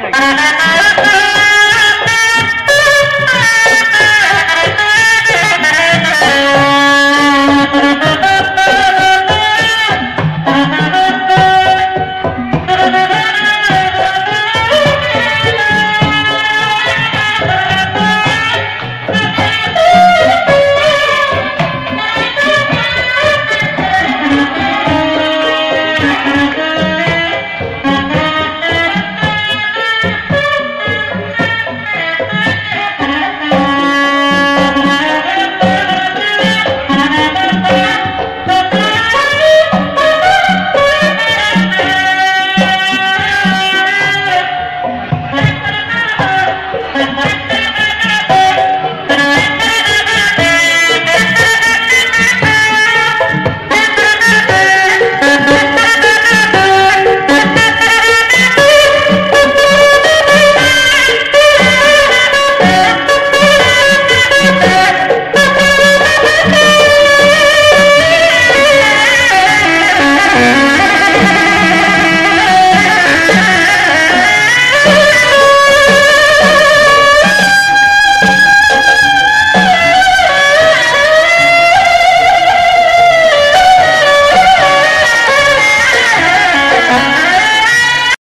ได้ไง